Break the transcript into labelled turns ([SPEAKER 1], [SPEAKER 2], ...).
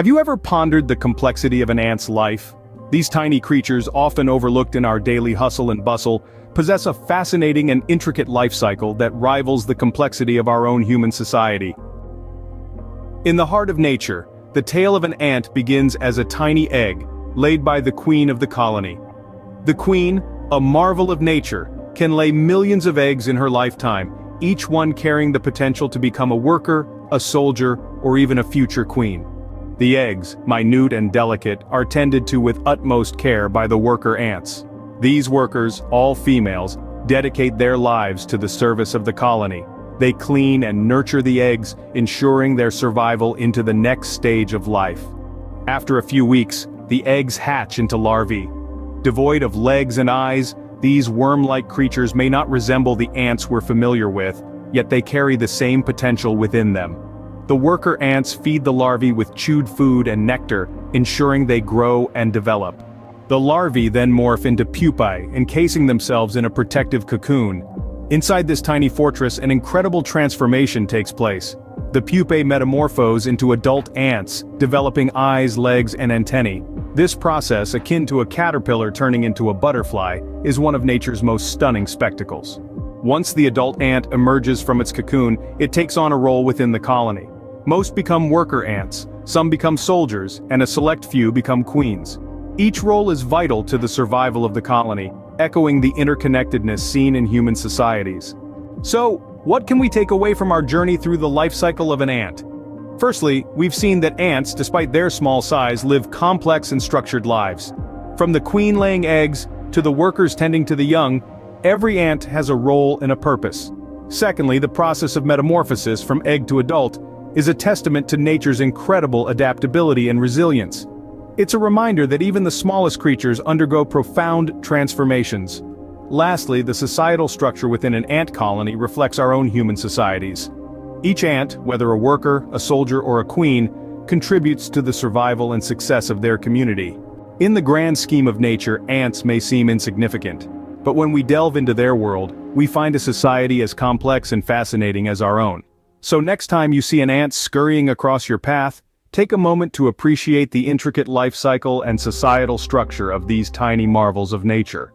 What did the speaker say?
[SPEAKER 1] Have you ever pondered the complexity of an ant's life? These tiny creatures, often overlooked in our daily hustle and bustle, possess a fascinating and intricate life cycle that rivals the complexity of our own human society. In the heart of nature, the tale of an ant begins as a tiny egg, laid by the queen of the colony. The queen, a marvel of nature, can lay millions of eggs in her lifetime, each one carrying the potential to become a worker, a soldier, or even a future queen. The eggs, minute and delicate, are tended to with utmost care by the worker ants. These workers, all females, dedicate their lives to the service of the colony. They clean and nurture the eggs, ensuring their survival into the next stage of life. After a few weeks, the eggs hatch into larvae. Devoid of legs and eyes, these worm-like creatures may not resemble the ants we're familiar with, yet they carry the same potential within them. The worker ants feed the larvae with chewed food and nectar, ensuring they grow and develop. The larvae then morph into pupae, encasing themselves in a protective cocoon. Inside this tiny fortress an incredible transformation takes place. The pupae metamorphose into adult ants, developing eyes, legs, and antennae. This process, akin to a caterpillar turning into a butterfly, is one of nature's most stunning spectacles. Once the adult ant emerges from its cocoon, it takes on a role within the colony. Most become worker ants, some become soldiers, and a select few become queens. Each role is vital to the survival of the colony, echoing the interconnectedness seen in human societies. So, what can we take away from our journey through the life cycle of an ant? Firstly, we've seen that ants, despite their small size, live complex and structured lives. From the queen laying eggs, to the workers tending to the young, every ant has a role and a purpose. Secondly, the process of metamorphosis from egg to adult is a testament to nature's incredible adaptability and resilience. It's a reminder that even the smallest creatures undergo profound transformations. Lastly, the societal structure within an ant colony reflects our own human societies. Each ant, whether a worker, a soldier or a queen, contributes to the survival and success of their community. In the grand scheme of nature, ants may seem insignificant. But when we delve into their world, we find a society as complex and fascinating as our own. So next time you see an ant scurrying across your path, take a moment to appreciate the intricate life cycle and societal structure of these tiny marvels of nature.